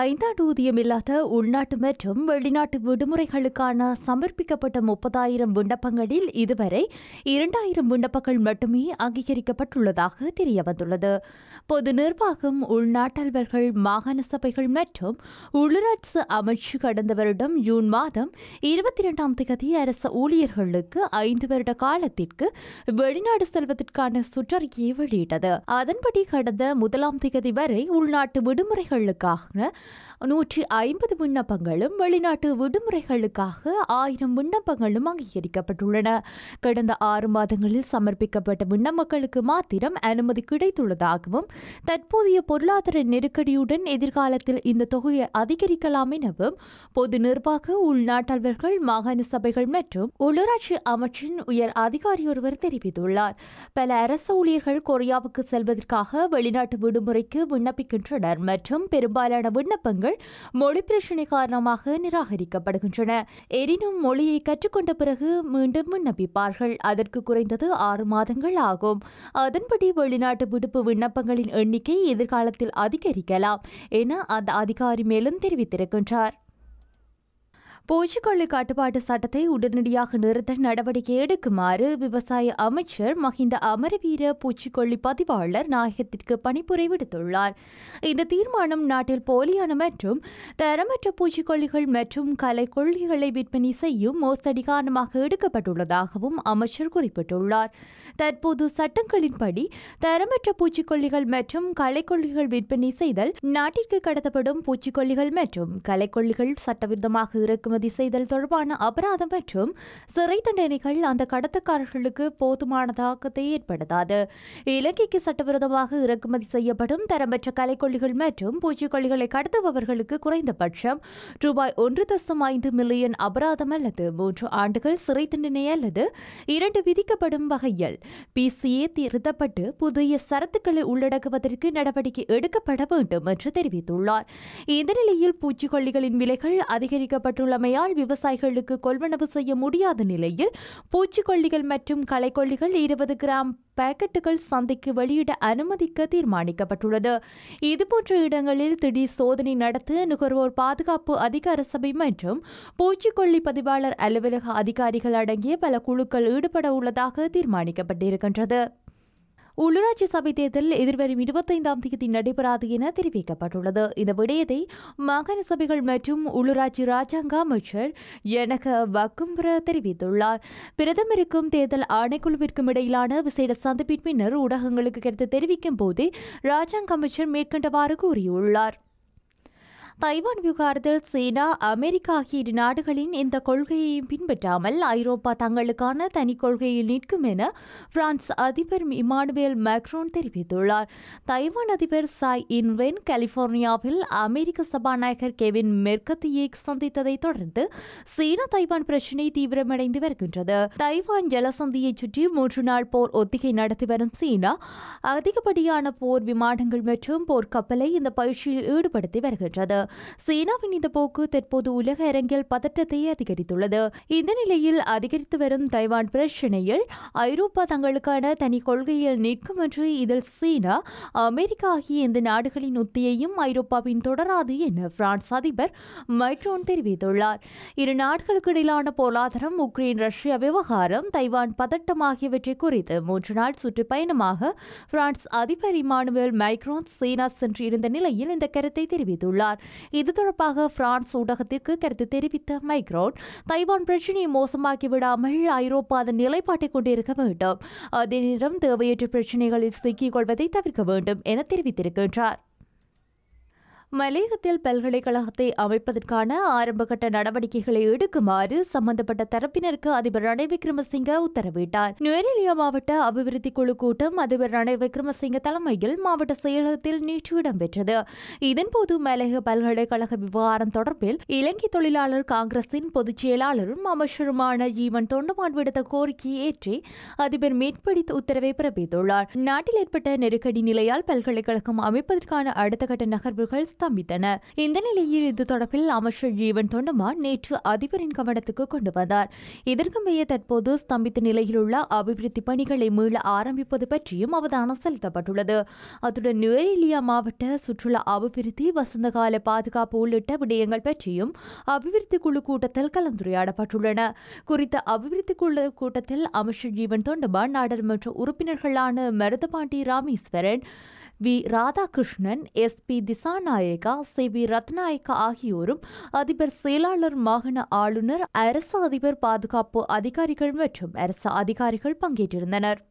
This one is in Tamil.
ஐந்தாண்டு ஊதியம் இல்லாத உள்நாட்டு மற்றும் வெளிநாட்டு விடுமுறைகளுக்கான சமர்ப்பிக்கப்பட்ட முப்பதாயிரம் விண்ணப்பங்களில் இதுவரை இரண்டாயிரம் விண்ணப்பங்கள் மட்டுமே அங்கீகரிக்கப்பட்டுள்ளதாக தெரியவந்துள்ளது. பொது நிர்வாகம் உள்நாட்டல்வர்கள் மாகாண சபைகள் மற்றும் உள்ளூராட்சி அமைச்சு கடந்த வருடம் ஜூன் மாதம் இருபத்தி இரண்டாம் தேதி அரசு ஊழியர்களுக்கு ஐந்து வருட காலத்திற்கு வெளிநாடு செல்வதற்கான சுற்றறிக்கையை வெளியிட்டது. அதன்படி கடந்த முதலாம் தேதி வரை உள்நாட்டு விடுமுறைகளுக்காக நூற்றி ஐம்பது விண்ணப்பங்களும் வெளிநாட்டு விடுமுறைகளுக்காக ஆயிரம் விண்ணப்பங்களும் அங்கீகரிக்கப்பட்டுள்ளன. கடந்த ஆறு மாதங்களில் சமர்ப்பிக்கப்பட்ட விண்ணப்பங்களுக்கு மாத்திரம் அனுமதி கிடைத்துள்ளதாகவும் தற்போதைய பொருளாதார நெருக்கடியுடன் எதிர்காலத்தில் இந்த தொகையை அதிகரிக்கலாம் எனவும் பொது நிர்வாக உள்நாட்டல்வர்கள் மாகாண சபைகள் மற்றும் உள்ளூராட்சி அமைச்சின் உயர் அதிகாரி ஒருவர் தெரிவித்துள்ளார். பல அரசு ஊழியர்கள் கொரியாவுக்கு செல்வதற்காக வெளிநாட்டு விடுமுறைக்கு விண்ணப்பிக்கின்றனர் மற்றும் பெரும்பாலான விண்ணப்பங்கள் மொழி பிரச்சினை காரணமாக நிராகரிக்கப்படுகின்றன. எனினும் மொழியை கற்றுக்கொண்ட பிறகு மீண்டும் விண்ணப்பிப்பார்கள். அதற்கு குறைந்தது ஆறு மாதங்கள் ஆகும். அதன்படி வெளிநாட்டு விடுப்பு விண்ணப்பங்களின் எண்ணிக்கை எதிர்காலத்தில் அதிகரிக்கலாம் என அந்த அதிகாரி மேலும் தெரிவித்திருக்கின்றார். பூச்சிக்கொல்லி கட்டுப்பாட்டு சட்டத்தை உடனடியாக நிறுத்த நடவடிக்கை எடுக்குமாறு விவசாய அமைச்சர் மஹிந்த அமரவீர பூச்சிக்கொல்லி பதிவாளர் நாயகத்திற்கு பணிப்புரை விடுத்துள்ளார். இந்த தீர்மானம் நாட்டில் போலியான மற்றும் தரமற்ற பூச்சிக்கொல்லிகள் மற்றும் கலைக்கொல்லிகளை விற்பனை செய்யும் மோசடி காரணமாக எடுக்கப்பட்டுள்ளதாகவும் அமைச்சர் குறிப்பிட்டுள்ளார். தற்போது சட்டங்களின்படி தரமற்ற பூச்சிக்கொல்லிகள் மற்றும் களைக்கொல்லிகள் விற்பனை செய்தல் நாட்டிற்கு கடத்தப்படும் பூச்சிக்கொல்லிகள் மற்றும் களைக்கொல்லிகள் சட்டவிரோதமாக இருக்கும் இறக்குமதி செய்தல் தொடர்பான அபராதம் மற்றும் சிறை தண்டனைகள் அந்த கடத்தக்காரர்களுக்கு போதுமான தாக்கத்தை ஏற்படுத்தாது. இலங்கைக்கு சட்டவிரோதமாக இறக்குமதி செய்யப்படும் தரமற்ற கலைக்கொல்லிகள் மற்றும் பூச்சிக்கொல்லிகளை கடத்துபவர்களுக்கு குறைந்தபட்சம் ரூபாய் ஒன்று தசம் ஐந்து மில்லியன் அபராதம் அல்லது மூன்று ஆண்டுகள் சிறை தண்டனை அல்லது இரண்டு விதிக்கப்படும் வகையில் பிசிஏ திருத்தப்பட்டு புதிய சரத்துக்களை உள்ளடக்குவதற்கு நடவடிக்கை எடுக்கப்பட வேண்டும் என்று தெரிவித்துள்ளார். இந்த நிலையில் பூச்சிக்கொல்லிகளின் விலைகள் அதிகரிக்கப்பட்டுள்ளமையால் விவசாயிகளுக்கு கொள்வனவு செய்ய முடியாத நிலையில் பூச்சிக்கொல்லிகள் மற்றும் களைக்கொல்லிகள் இருபது கிராம் பாக்கெட்டுகள் சந்தைக்கு வெளியிட அனுமதிக்க தீர்மானிக்கப்பட்டுள்ளது. இதுபோன்ற இடங்களில் திடீர் சோதனை நடத்த நுகர்வோர் பாதுகாப்பு அதிகார சபை மற்றும் பூச்சிக்கொல்லி பதிவாளர் அலுவலக அதிகாரிகள் அடங்கிய பல குழுக்கள் ஈடுபட உள்ளதாக தீர்மானிக்கப்பட்டிருக்கின்றது. உள்ளூராட்சி சபை தேர்தல் எதிர்வரும் இருபத்தைந்தாம் தேதி நடைபெறாது என தெரிவிக்கப்பட்டுள்ளது. இந்த விடயத்தை மாகாண சபைகள் மற்றும் உள்ளூராட்சி ராஜாங்க அமைச்சர் எனக வக்கும்புர தெரிவித்துள்ளார். பிரதமருக்கும் தேர்தல் ஆணைக்குழுவிற்கும் இடையிலான விசேட சந்திப்பின் பின்னர் ஊடகங்களுக்கு கருத்து தெரிவிக்கும் போதே ராஜாங்க அமைச்சர் மேற்கண்டவாறு கூறியுள்ளார். தைவான் விவகாரத்தில் சீனா அமெரிக்கா ஆகிய இரு நாடுகளின் எந்த கொள்கையையும் பின்பற்றாமல் ஐரோப்பா தங்களுக்கான தனி கொள்கையில் நிற்கும் என பிரான்ஸ் அதிபர் இமானுவேல் மேக்ரோன் தெரிவித்துள்ளார். தைவான் அதிபர் சாய் இன்வென் கலிபோர்னியாவில் அமெரிக்க சபாநாயகர் கெவின் மெர்கத்தியை சந்தித்ததை தொடர்ந்து சீனா தைவான் பிரச்சினை தீவிரமடைந்து வருகின்றது. தைவான் ஜலசந்தியை சுற்றி மூன்று நாள் போர் ஒத்திகை நடத்தி வரும் சீனா அதிகப்படியான போர் விமானங்கள் மற்றும் போர்க்கப்பலை இந்த பயிற்சியில் ஈடுபடுத்தி வருகின்றது. சீனாவின் இந்த போக்கு தற்போது உலக அரங்கில் பதற்றத்தை அதிகரித்துள்ளது. இந்த நிலையில் அதிகரித்து வரும் தைவான் பிரச்சினையில் ஐரோப்பா தங்களுக்கான தனி கொள்கையில் நிற்கும் என்று இதில் சீனா அமெரிக்கா ஆகிய இந்த நாடுகளின் உத்தியையும் ஐரோப்பாவின் தொடராது என பிரான்ஸ் அதிபர் மைக்ரோன் தெரிவித்துள்ளார். இரு நாடுகளுக்கு இடையிலான பொருளாதாரம் உக்ரைன் ரஷ்யா விவகாரம் தைவான் பதட்டம் ஆகியவற்றை குறித்து மூன்று நாள் சுற்றுப்பயணமாக பிரான்ஸ் அதிபர் இமானுவேல் மைக்ரோன் சீனா சென்றிருந்த நிலையில் இந்த கருத்தை தெரிவித்துள்ளார். இது தொடர்பாக பிரான்ஸ் ஊடகத்திற்கு கருத்து தெரிவித்த மைக்ரோன் தைவான் பிரச்சினையை மோசமாக்கி விடாமல் ஐரோப்பா அதன் நிலைப்பாட்டை கொண்டிருக்க வேண்டும். அதே நேரம் தேவையற்ற பிரச்சினைகளில் சிக்கிக் கொள்வதை தவிர்க்க வேண்டும் என தெரிவித்திருக்கின்றார். மலேகத்தில் பல்கலைக்கழகத்தை அமைப்பதற்கான ஆரம்பகட்ட நடவடிக்கைகளை எடுக்குமாறு சம்பந்தப்பட்ட தரப்பினருக்கு அதிபர் ரணில் விக்ரமசிங்க உத்தரவிட்டார். நுவரெலியா மாவட்ட அபிவிருத்தி குழு கூட்டம் அதிபர் ரணில் விக்ரமசிங்க தலைமையில் மாவட்ட செயலகத்தில் நேற்று இடம்பெற்றது. இதன்போது மலேக பல்கலைக்கழக விவகாரம் தொடர்பில் இலங்கை தொழிலாளர் காங்கிரசின் பொதுச் செயலாளரும் அமைச்சருமான ஜீவன் தொண்டமான் விடுத்த கோரிக்கையை ஏற்றி அதிபர் மேற்படி உத்தரவை பிறப்பித்துள்ளார். நாட்டில் ஏற்பட்ட நெருக்கடி நிலையால் பல்கலைக்கழகம் அமைப்பதற்கான அடுத்த கட்ட நகர்வுகள் ஸ்தம்பித்தன இந்த நிலையில் இது தொடர்பில் அமைச்சர் ஜீவன் தொண்டமான் நேற்று அதிபரின் கவனத்துக்கு கொண்டு வந்தார். இதற்கு மேய தற்போது ஸ்தம்பித்த நிலையில் உள்ள அபிவிருத்தி பணிகளை மீள ஆரம்பிப்பது பற்றியும் அவதானம் செலுத்தப்பட்டுள்ளது. அத்துடன் நுவரேலியா மாவட்ட சுற்றுலா அபிவிருத்தி வசந்தகால பாதுகாப்பு உள்ளிட்ட விடயங்கள் பற்றியும் அபிவிருத்தி குழு கூட்டத்தில் கலந்துரையாடப்பட்டுள்ளன. குறித்த அபிவிருத்தி குழு கூட்டத்தில் அமைச்சர் ஜீவன் தொண்டமான் நாடாளுமன்ற உறுப்பினர்களான Maruthapandi Rameswaran V. Radhakrishnan S. B. Dissanayake C. V. Rathnayake ஆகியோரும் அதிபர் செயலாளர் மாகாண ஆளுநர் அரசு அதிபர் பாதுகாப்பு அதிகாரிகள் மற்றும் அரசு அதிகாரிகள் பங்கேற்றிருந்தனர்.